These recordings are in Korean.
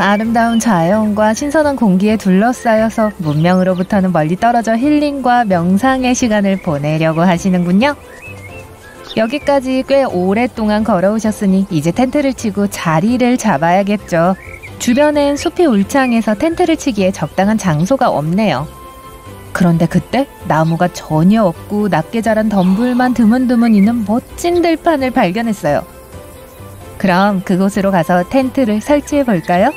아름다운 자연과 신선한 공기에 둘러싸여서 문명으로부터는 멀리 떨어져 힐링과 명상의 시간을 보내려고 하시는군요. 여기까지 꽤 오랫동안 걸어오셨으니 이제 텐트를 치고 자리를 잡아야겠죠. 주변엔 숲이 울창해서 텐트를 치기에 적당한 장소가 없네요. 그런데 그때 나무가 전혀 없고 낮게 자란 덤불만 드문드문 있는 멋진 들판을 발견했어요. 그럼 그곳으로 가서 텐트를 설치해 볼까요?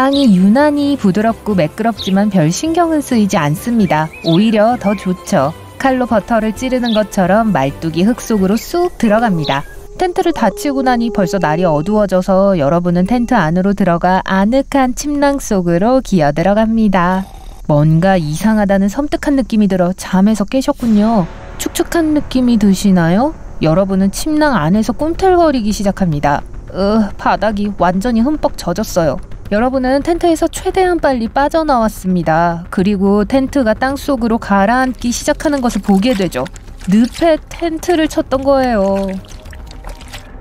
땅이 유난히 부드럽고 매끄럽지만 별 신경은 쓰이지 않습니다. 오히려 더 좋죠. 칼로 버터를 찌르는 것처럼 말뚝이 흙 속으로 쑥 들어갑니다. 텐트를 다 치고 나니 벌써 날이 어두워져서 여러분은 텐트 안으로 들어가 아늑한 침낭 속으로 기어 들어갑니다. 뭔가 이상하다는 섬뜩한 느낌이 들어 잠에서 깨셨군요. 축축한 느낌이 드시나요? 여러분은 침낭 안에서 꿈틀거리기 시작합니다. 으, 바닥이 완전히 흠뻑 젖었어요. 여러분은 텐트에서 최대한 빨리 빠져나왔습니다. 그리고 텐트가 땅 속으로 가라앉기 시작하는 것을 보게 되죠. 늪에 텐트를 쳤던 거예요.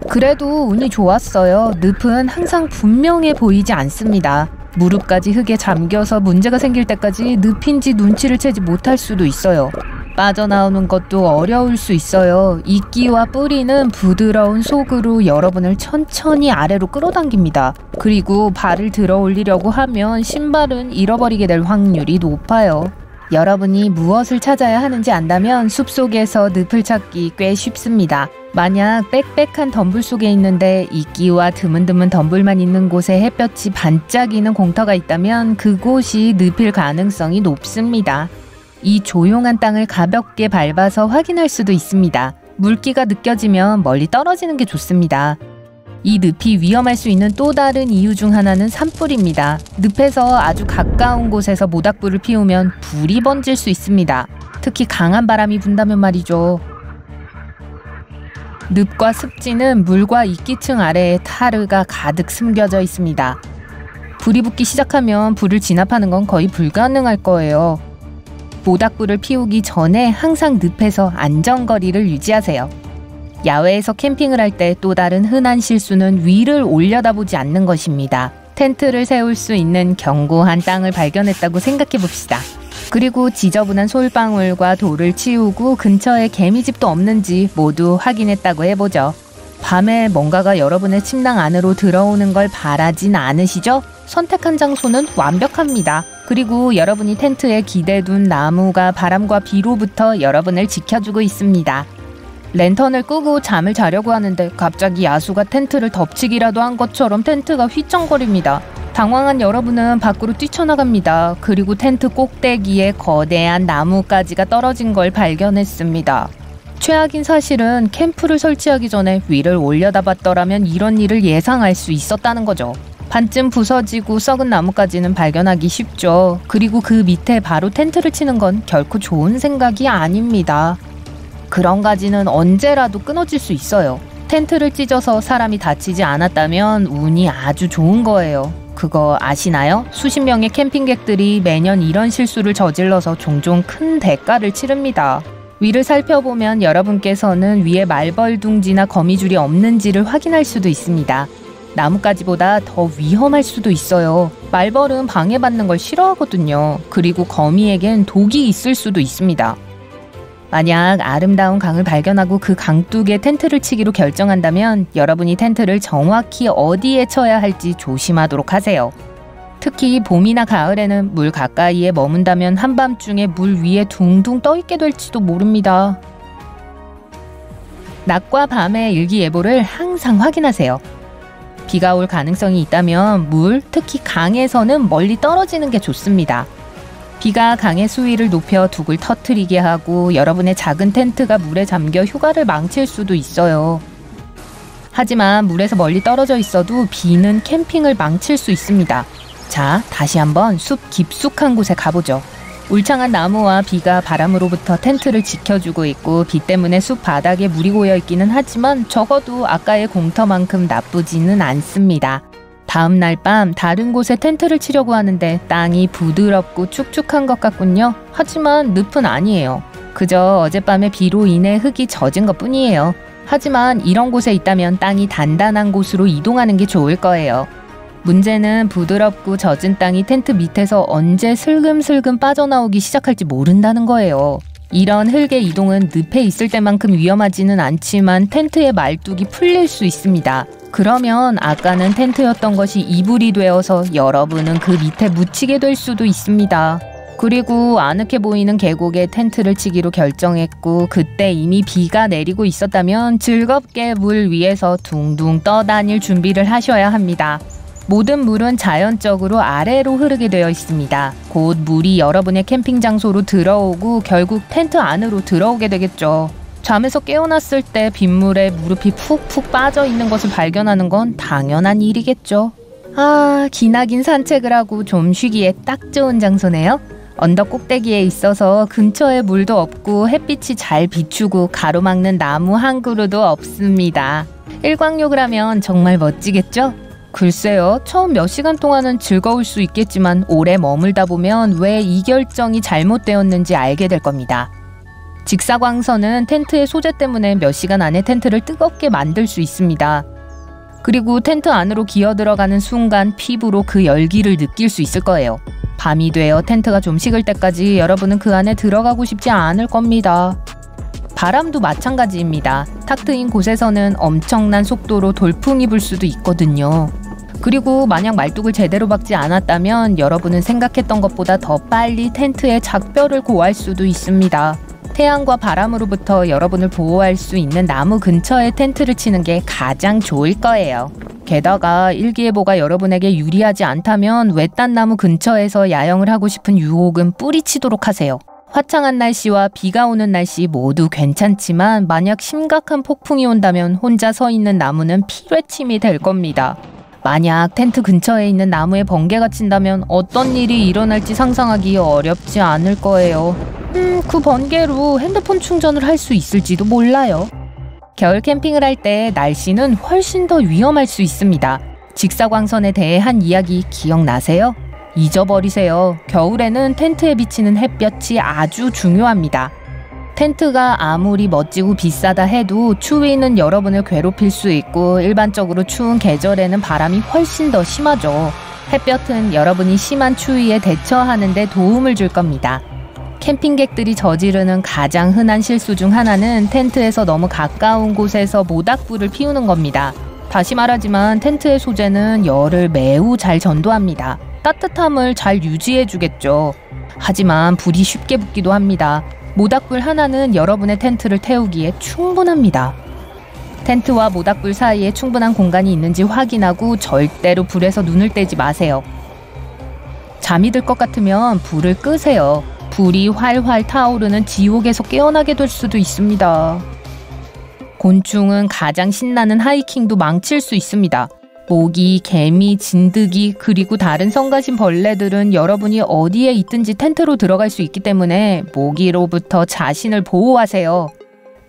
그래도 운이 좋았어요. 늪은 항상 분명해 보이지 않습니다. 무릎까지 흙에 잠겨서 문제가 생길 때까지 늪인지 눈치를 채지 못할 수도 있어요. 빠져나오는 것도 어려울 수 있어요. 이끼와 뿌리는 부드러운 속으로 여러분을 천천히 아래로 끌어당깁니다. 그리고 발을 들어 올리려고 하면 신발은 잃어버리게 될 확률이 높아요. 여러분이 무엇을 찾아야 하는지 안다면 숲속에서 늪을 찾기 꽤 쉽습니다. 만약 빽빽한 덤불 속에 있는데 이끼와 드문드문 덤불만 있는 곳에 햇볕이 반짝이는 공터가 있다면 그곳이 늪일 가능성이 높습니다. 이 조용한 땅을 가볍게 밟아서 확인할 수도 있습니다. 물기가 느껴지면 멀리 떨어지는 게 좋습니다. 이 늪이 위험할 수 있는 또 다른 이유 중 하나는 산불입니다. 늪에서 아주 가까운 곳에서 모닥불을 피우면 불이 번질 수 있습니다. 특히 강한 바람이 분다면 말이죠. 늪과 습지는 물과 이끼층 아래에 타르가 가득 숨겨져 있습니다. 불이 붙기 시작하면 불을 진압하는 건 거의 불가능할 거예요. 모닥불을 피우기 전에 항상 늪에서 안전거리를 유지하세요. 야외에서 캠핑을 할 때 또 다른 흔한 실수는 위를 올려다보지 않는 것입니다. 텐트를 세울 수 있는 견고한 땅을 발견했다고 생각해 봅시다. 그리고 지저분한 솔방울과 돌을 치우고 근처에 개미집도 없는지 모두 확인했다고 해보죠. 밤에 뭔가가 여러분의 침낭 안으로 들어오는 걸 바라진 않으시죠? 선택한 장소는 완벽합니다. 그리고 여러분이 텐트에 기대둔 나무가 바람과 비로부터 여러분을 지켜주고 있습니다. 랜턴을 끄고 잠을 자려고 하는데 갑자기 야수가 텐트를 덮치기라도 한 것처럼 텐트가 휘청거립니다. 당황한 여러분은 밖으로 뛰쳐나갑니다. 그리고 텐트 꼭대기에 거대한 나무가지가 떨어진 걸 발견했습니다. 최악인 사실은 캠프를 설치하기 전에 위를 올려다 봤더라면 이런 일을 예상할 수 있었다는 거죠. 반쯤 부서지고 썩은 나무까지는 발견하기 쉽죠. 그리고 그 밑에 바로 텐트를 치는 건 결코 좋은 생각이 아닙니다. 그런 가지는 언제라도 끊어질 수 있어요. 텐트를 찢어서 사람이 다치지 않았다면 운이 아주 좋은 거예요. 그거 아시나요? 수십 명의 캠핑객들이 매년 이런 실수를 저질러서 종종 큰 대가를 치릅니다. 위를 살펴보면 여러분께서는 위에 말벌둥지나 거미줄이 없는지를 확인할 수도 있습니다. 나뭇가지보다 더 위험할 수도 있어요. 말벌은 방해받는 걸 싫어하거든요. 그리고 거미에겐 독이 있을 수도 있습니다. 만약 아름다운 강을 발견하고 그 강둑에 텐트를 치기로 결정한다면 여러분이 텐트를 정확히 어디에 쳐야 할지 조심하도록 하세요. 특히 봄이나 가을에는 물 가까이에 머문다면 한밤중에 물 위에 둥둥 떠있게 될지도 모릅니다. 낮과 밤의 일기예보를 항상 확인하세요. 비가 올 가능성이 있다면 물, 특히 강에서는 멀리 떨어지는 게 좋습니다. 비가 강의 수위를 높여 둑을 터트리게 하고 여러분의 작은 텐트가 물에 잠겨 휴가를 망칠 수도 있어요. 하지만 물에서 멀리 떨어져 있어도 비는 캠핑을 망칠 수 있습니다. 자, 다시 한번 숲 깊숙한 곳에 가보죠. 울창한 나무와 비가 바람으로부터 텐트를 지켜주고 있고 비 때문에 숲 바닥에 물이 고여 있기는 하지만 적어도 아까의 공터만큼 나쁘지는 않습니다. 다음 날 밤 다른 곳에 텐트를 치려고 하는데 땅이 부드럽고 축축한 것 같군요. 하지만 늪은 아니에요. 그저 어젯밤에 비로 인해 흙이 젖은 것 뿐이에요. 하지만 이런 곳에 있다면 땅이 단단한 곳으로 이동하는 게 좋을 거예요. 문제는 부드럽고 젖은 땅이 텐트 밑에서 언제 슬금슬금 빠져나오기 시작할지 모른다는 거예요. 이런 흙의 이동은 늪에 있을 때만큼 위험하지는 않지만 텐트의 말뚝이 풀릴 수 있습니다. 그러면 아까는 텐트였던 것이 이불이 되어서 여러분은 그 밑에 묻히게 될 수도 있습니다. 그리고 아늑해 보이는 계곡에 텐트를 치기로 결정했고 그때 이미 비가 내리고 있었다면 즐겁게 물 위에서 둥둥 떠다닐 준비를 하셔야 합니다. 모든 물은 자연적으로 아래로 흐르게 되어 있습니다. 곧 물이 여러분의 캠핑 장소로 들어오고 결국 텐트 안으로 들어오게 되겠죠. 잠에서 깨어났을 때 빗물에 무릎이 푹푹 빠져 있는 것을 발견하는 건 당연한 일이겠죠. 아, 기나긴 산책을 하고 좀 쉬기에 딱 좋은 장소네요. 언덕 꼭대기에 있어서 근처에 물도 없고 햇빛이 잘 비추고 가로막는 나무 한 그루도 없습니다. 일광욕을 하면 정말 멋지겠죠? 글쎄요, 처음 몇 시간 동안은 즐거울 수 있겠지만 오래 머물다 보면 왜 이 결정이 잘못되었는지 알게 될 겁니다. 직사광선은 텐트의 소재 때문에 몇 시간 안에 텐트를 뜨겁게 만들 수 있습니다. 그리고 텐트 안으로 기어 들어가는 순간 피부로 그 열기를 느낄 수 있을 거예요. 밤이 되어 텐트가 좀 식을 때까지 여러분은 그 안에 들어가고 싶지 않을 겁니다. 바람도 마찬가지입니다. 탁 트인 곳에서는 엄청난 속도로 돌풍이 불 수도 있거든요. 그리고 만약 말뚝을 제대로 박지 않았다면 여러분은 생각했던 것보다 더 빨리 텐트에 작별을 고할 수도 있습니다. 태양과 바람으로부터 여러분을 보호할 수 있는 나무 근처에 텐트를 치는 게 가장 좋을 거예요. 게다가 일기예보가 여러분에게 유리하지 않다면 외딴 나무 근처에서 야영을 하고 싶은 유혹은 뿌리치도록 하세요. 화창한 날씨와 비가 오는 날씨 모두 괜찮지만 만약 심각한 폭풍이 온다면 혼자 서 있는 나무는 피뢰침이 될 겁니다. 만약 텐트 근처에 있는 나무에 번개가 친다면 어떤 일이 일어날지 상상하기 어렵지 않을 거예요. 음, 그 번개로 핸드폰 충전을 할 수 있을지도 몰라요. 겨울 캠핑을 할 때 날씨는 훨씬 더 위험할 수 있습니다. 직사광선에 대해 한 이야기 기억나세요? 잊어버리세요. 겨울에는 텐트에 비치는 햇볕이 아주 중요합니다. 텐트가 아무리 멋지고 비싸다 해도 추위는 여러분을 괴롭힐 수 있고 일반적으로 추운 계절에는 바람이 훨씬 더 심하죠. 햇볕은 여러분이 심한 추위에 대처하는 데 도움을 줄 겁니다. 캠핑객들이 저지르는 가장 흔한 실수 중 하나는 텐트에서 너무 가까운 곳에서 모닥불을 피우는 겁니다. 다시 말하지만 텐트의 소재는 열을 매우 잘 전도합니다. 따뜻함을 잘 유지해 주겠죠. 하지만 불이 쉽게 붙기도 합니다. 모닥불 하나는 여러분의 텐트를 태우기에 충분합니다. 텐트와 모닥불 사이에 충분한 공간이 있는지 확인하고 절대로 불에서 눈을 떼지 마세요. 잠이 들 것 같으면 불을 끄세요. 불이 활활 타오르는 지옥에서 깨어나게 될 수도 있습니다. 곤충은 가장 신나는 하이킹도 망칠 수 있습니다. 모기, 개미, 진드기, 그리고 다른 성가신 벌레들은 여러분이 어디에 있든지 텐트로 들어갈 수 있기 때문에 모기로부터 자신을 보호하세요.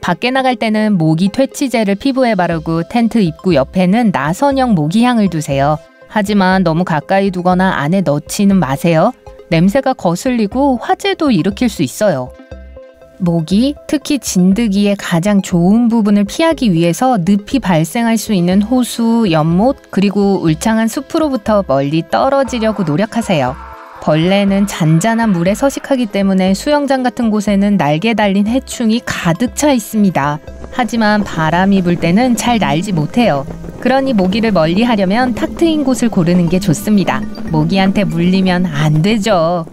밖에 나갈 때는 모기 퇴치제를 피부에 바르고 텐트 입구 옆에는 나선형 모기향을 두세요. 하지만 너무 가까이 두거나 안에 넣지는 마세요. 냄새가 거슬리고 화재도 일으킬 수 있어요. 모기, 특히 진드기의 가장 좋은 부분을 피하기 위해서 늪이 발생할 수 있는 호수, 연못, 그리고 울창한 숲으로부터 멀리 떨어지려고 노력하세요. 벌레는 잔잔한 물에 서식하기 때문에 수영장 같은 곳에는 날개 달린 해충이 가득 차 있습니다. 하지만 바람이 불 때는 잘 날지 못해요. 그러니 모기를 멀리 하려면 탁 트인 곳을 고르는 게 좋습니다. 모기한테 물리면 안 되죠.